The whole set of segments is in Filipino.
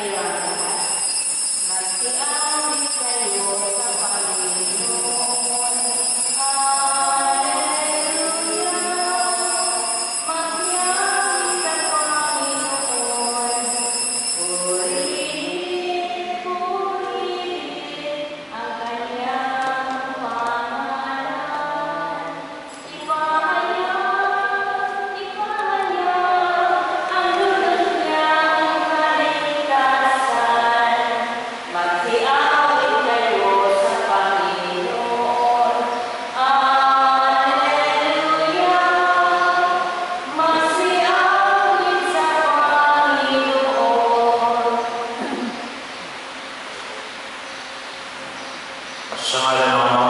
Ayla. sa ngalan ng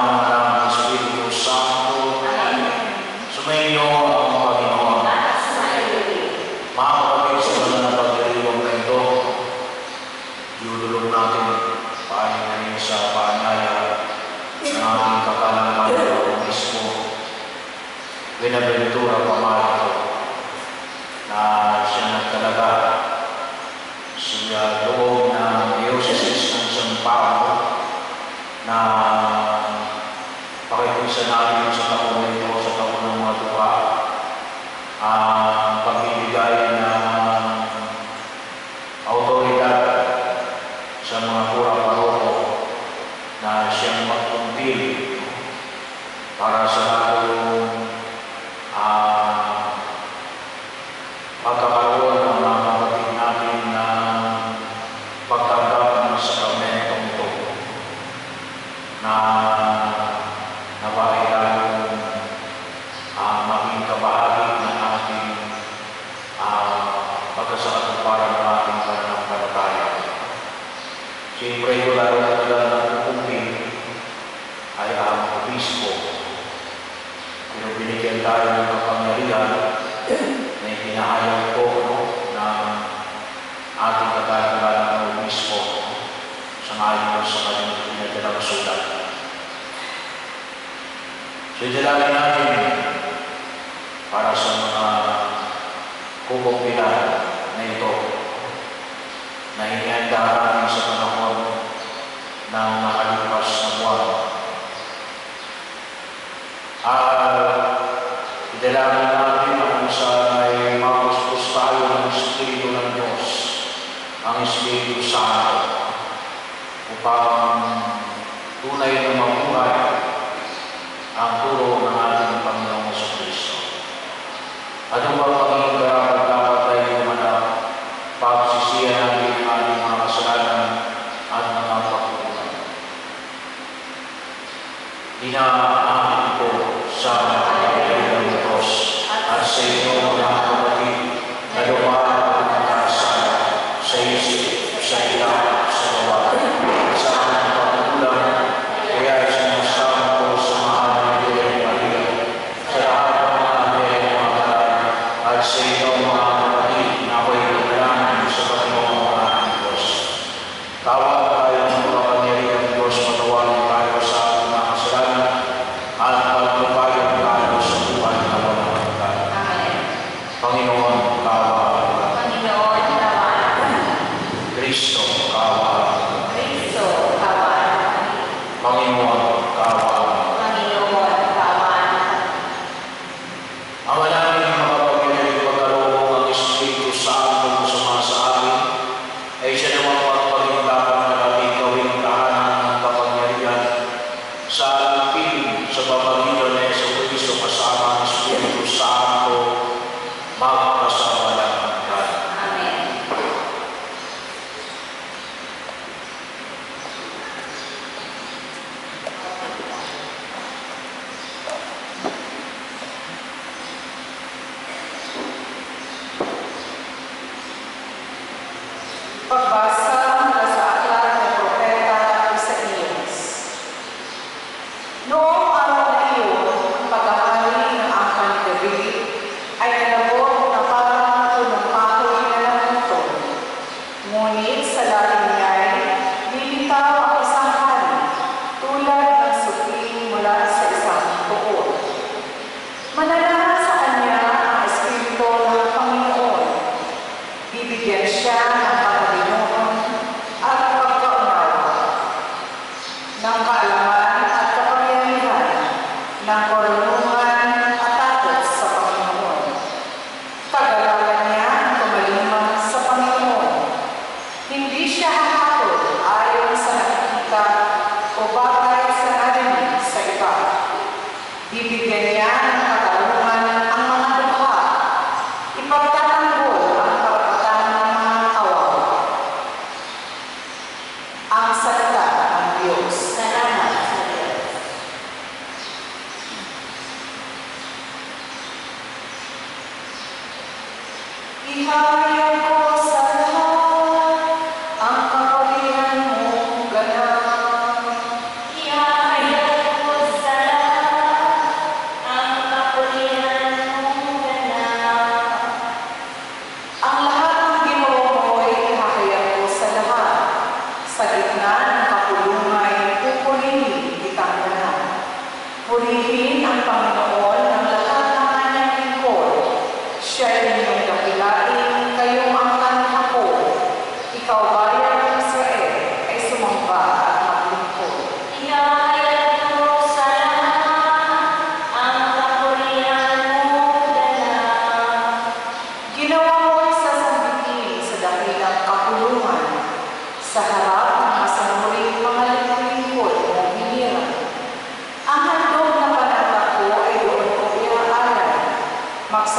na maayon sa kanyang pinagdalang sulat. So, idalagay natin para sa 八 based general.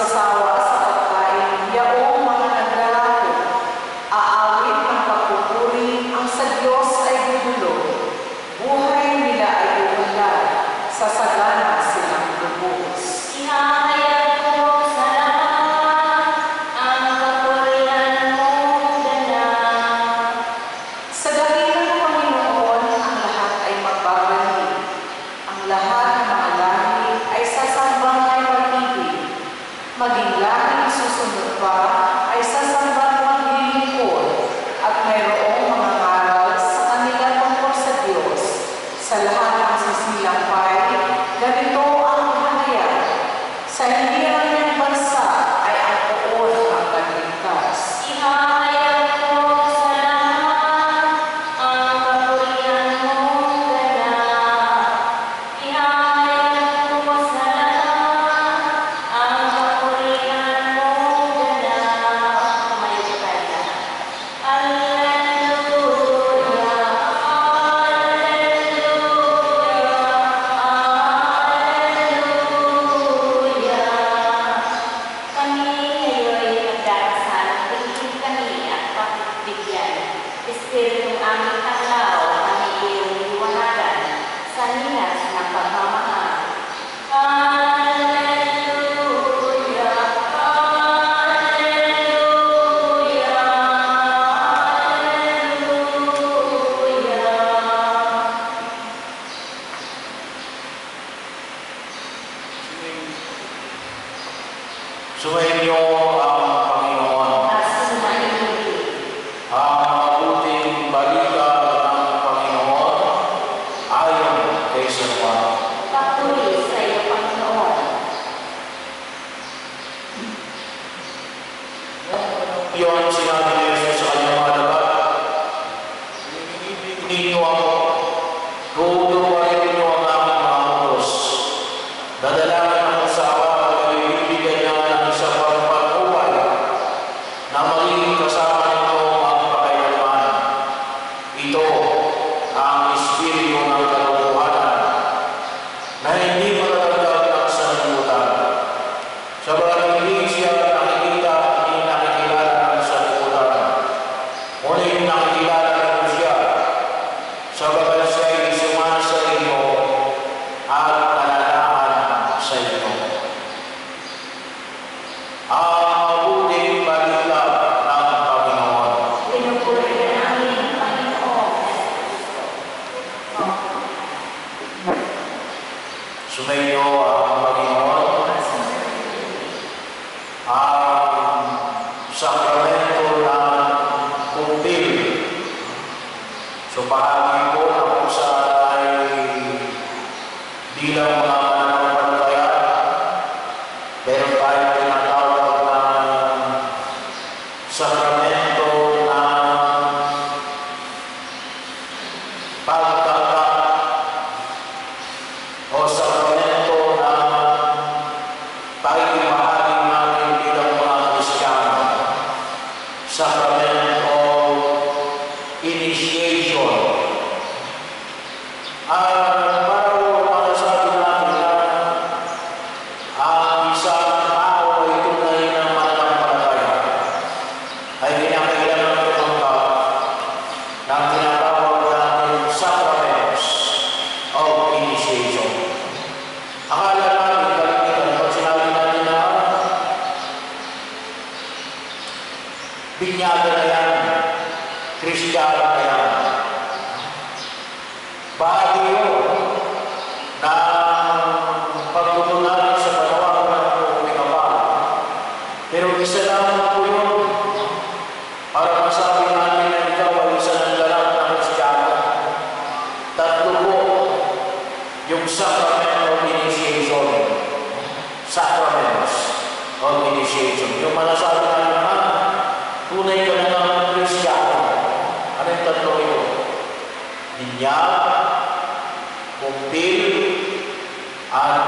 Magsasawa sa yung sacrament of initiation, sacraments of initiation. Yung manasabi na naman, tunay ka na ng Kristiyano. Ano yung tatlo ito? Ninyag, kumpil, at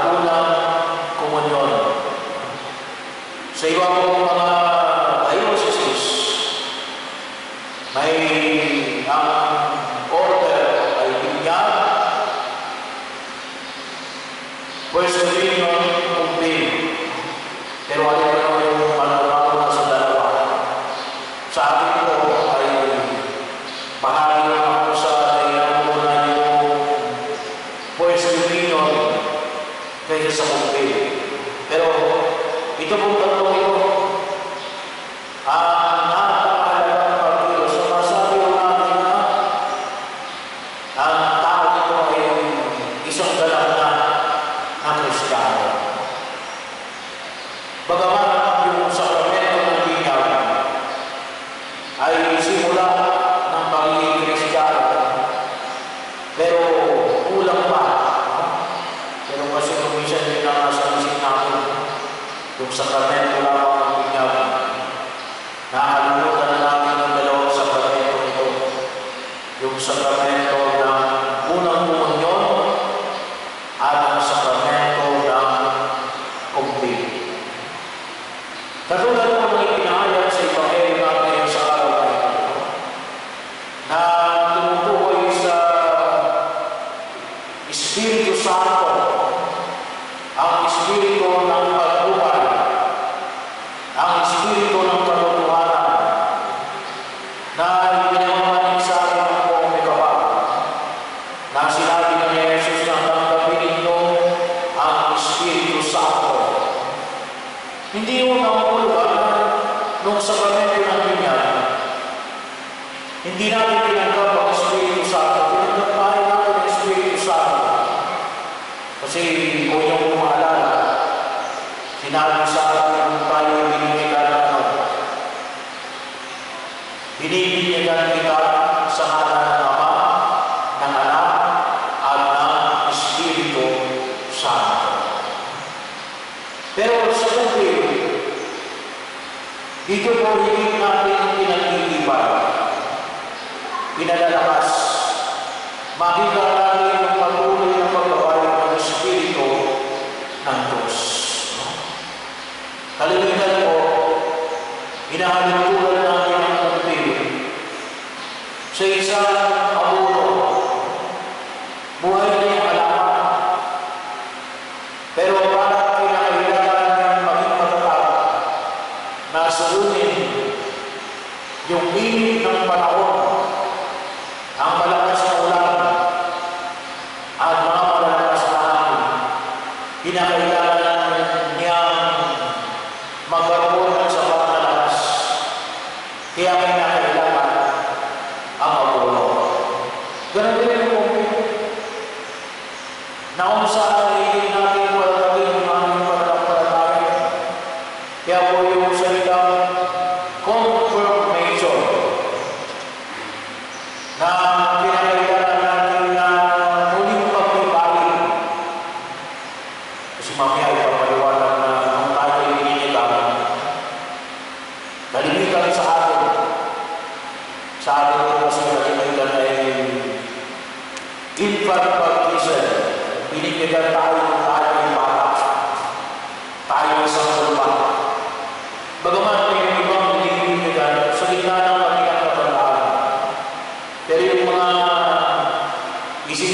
Sacramento, la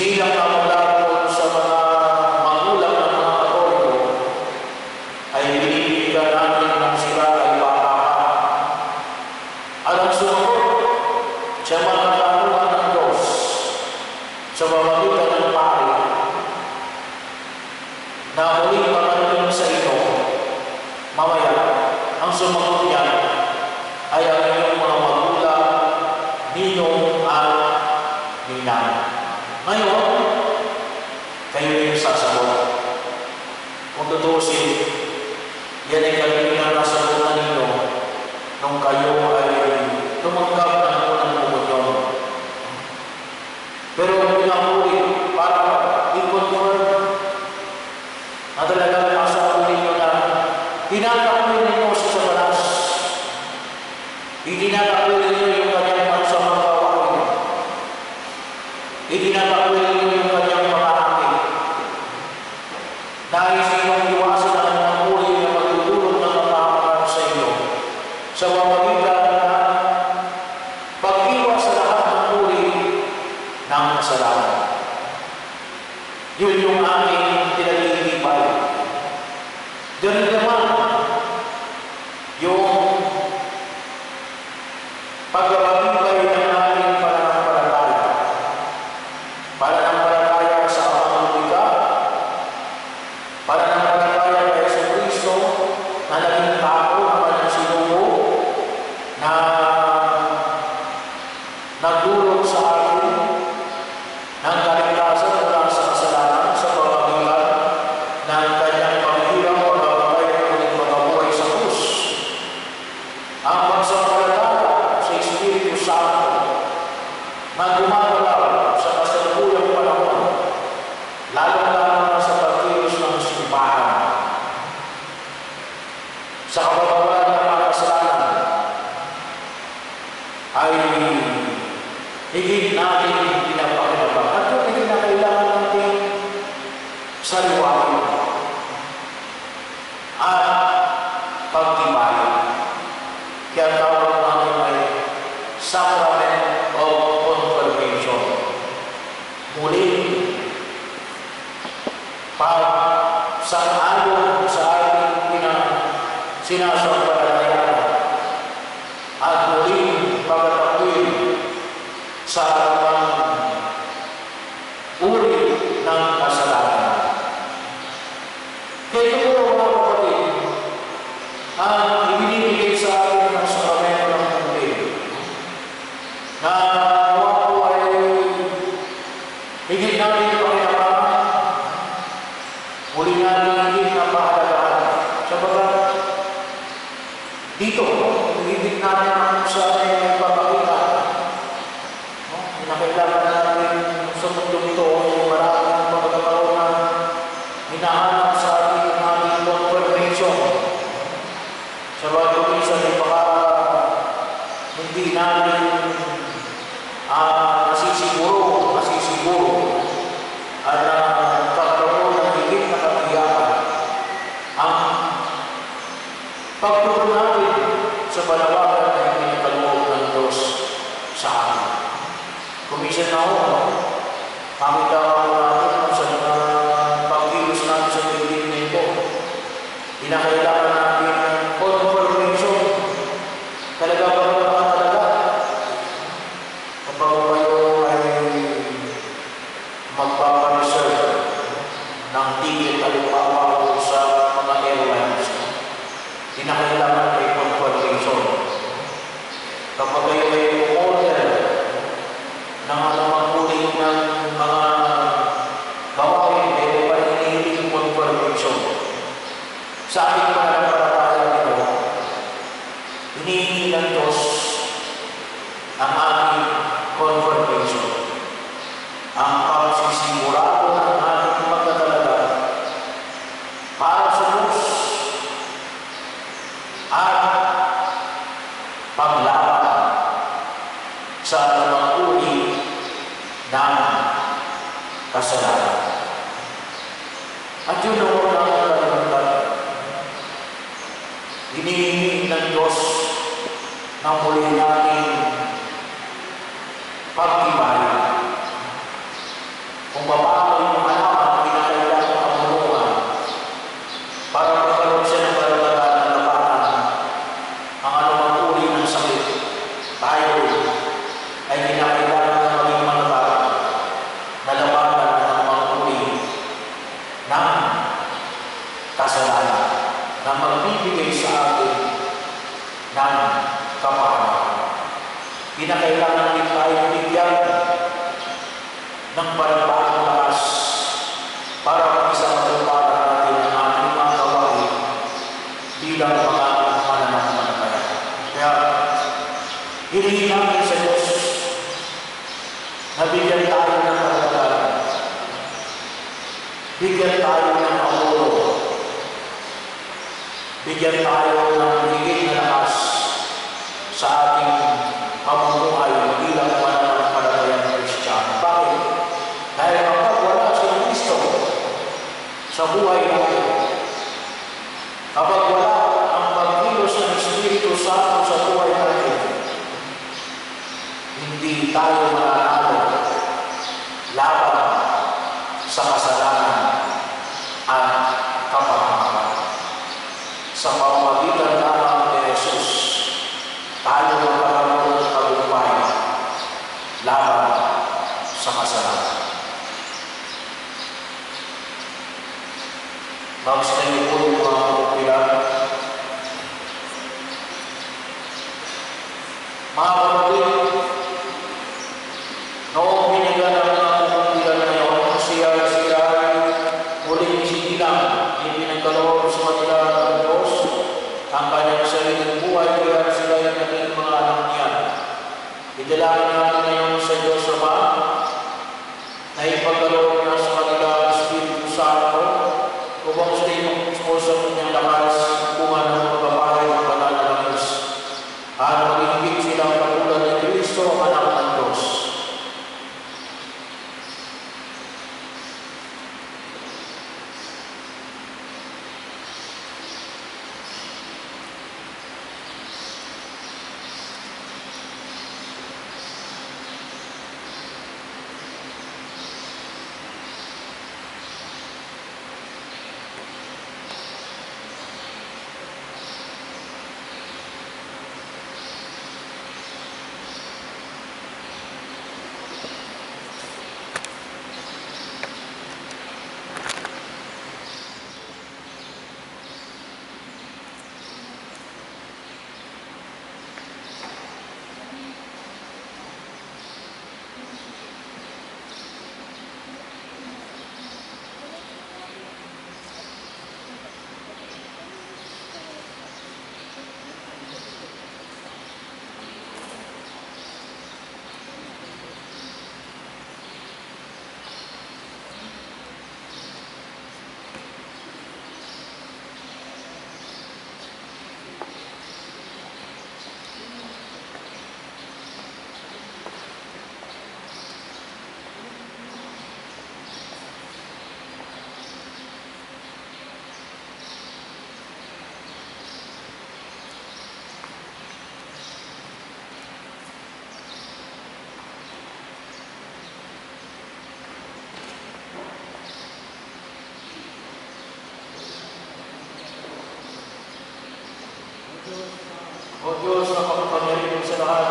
اسی کا معاملہ tayo ng Pangulo. Bigyan tayo ng higit na lakas sa ating pamumuhay bilang mananampalatayang Kristiyano. Bakit? Dahil kapag wala si Kristo sa buhay natin, kapag wala ang pagkilos ng Espiritu Santo sa buhay natin, hindi tayo mananampalatayang God.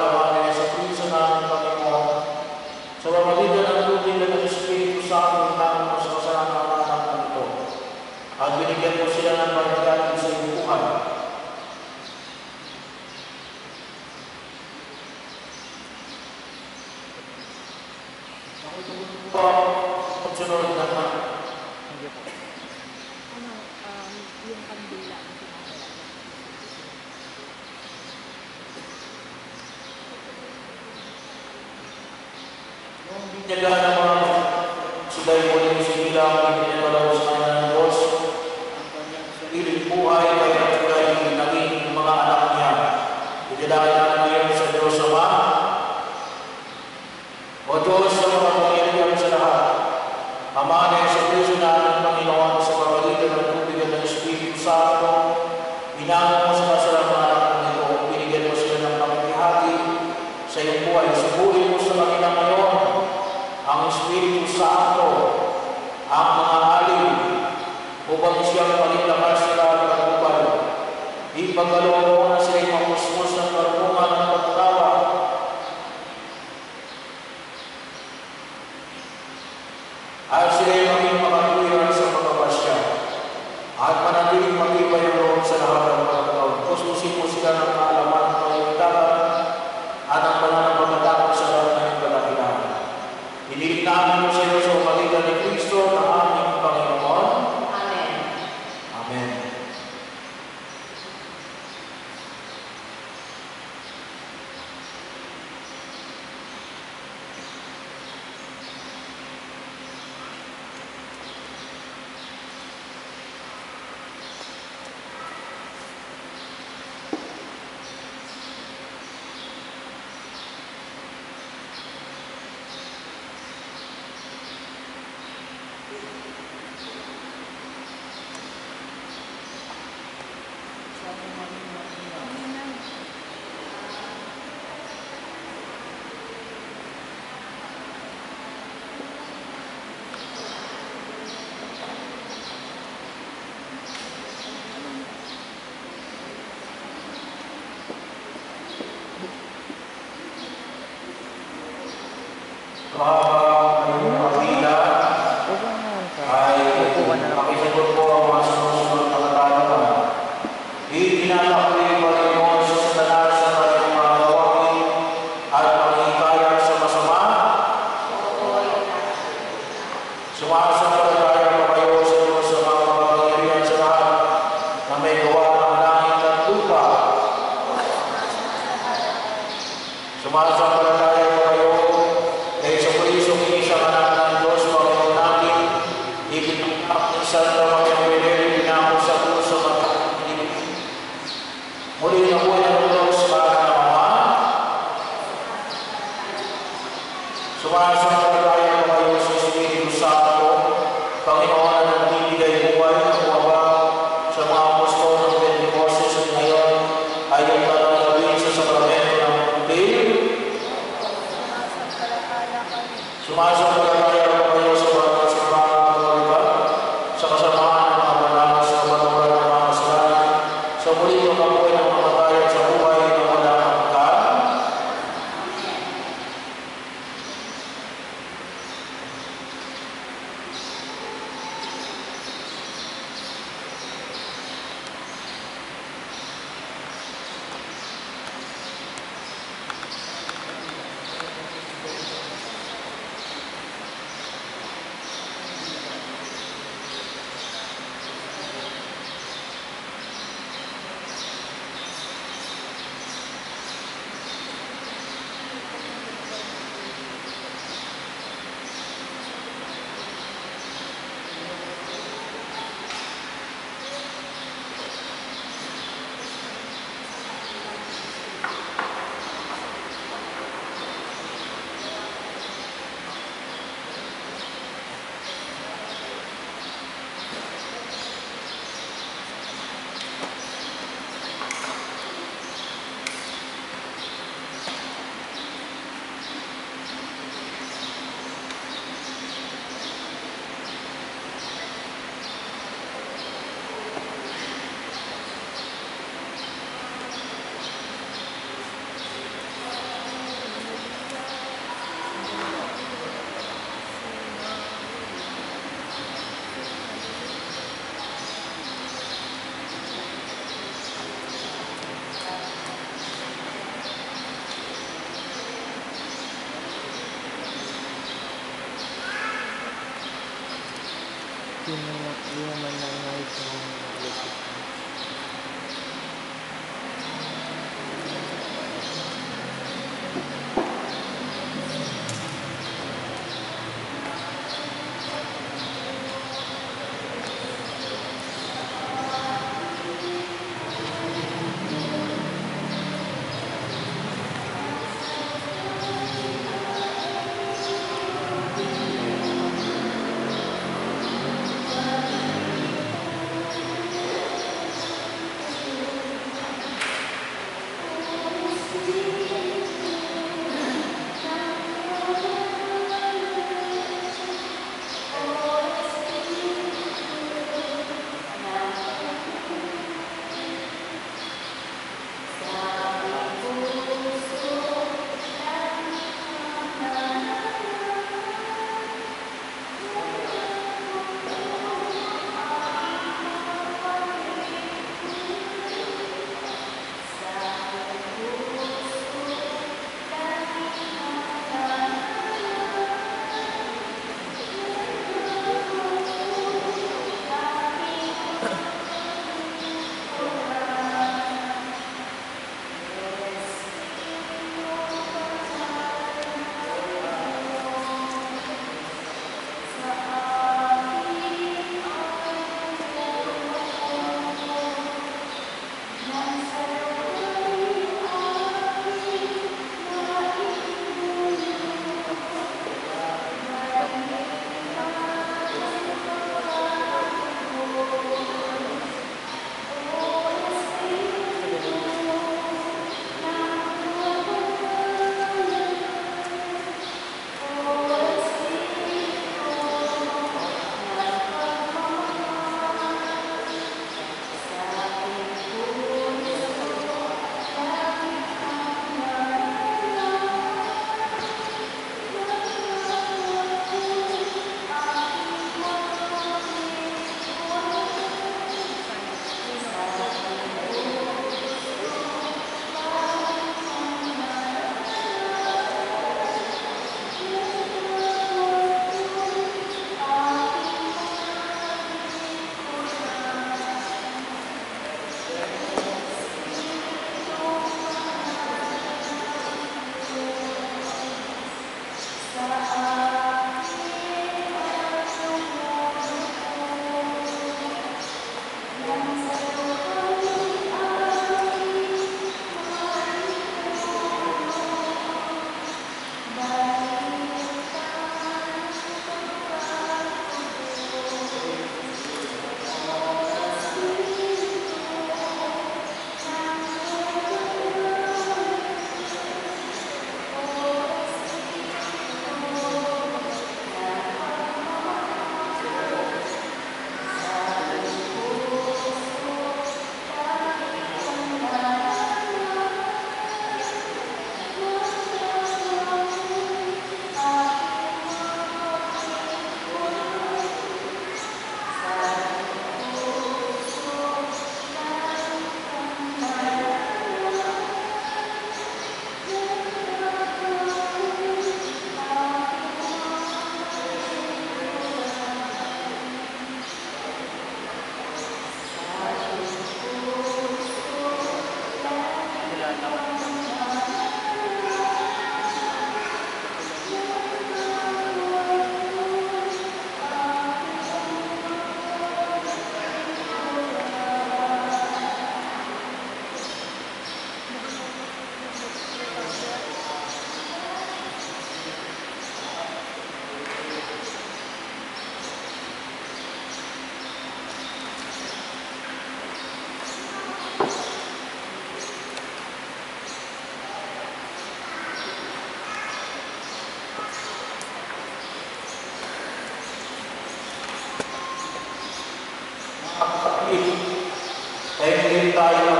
página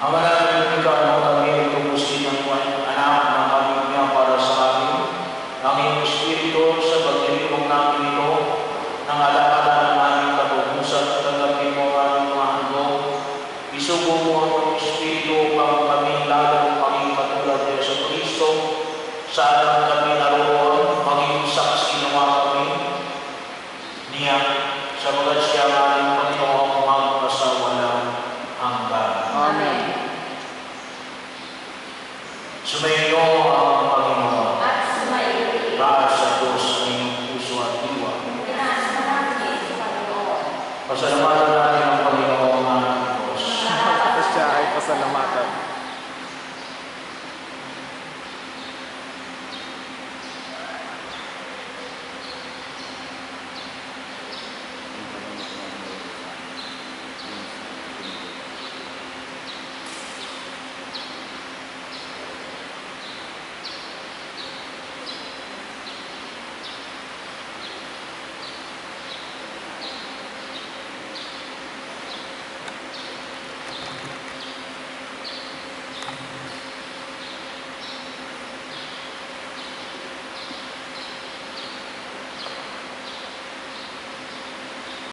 Amalan ng ikaw na kami tumusin ng anak na kami niya para sa amin. Aking Espiritu sa pagkilipong namin ito ng alakala ng aming kapugusan at tanggapin mo mga ano. Isubo mo ang Espiritu upang kami lalo maging katulad niya sa sa alam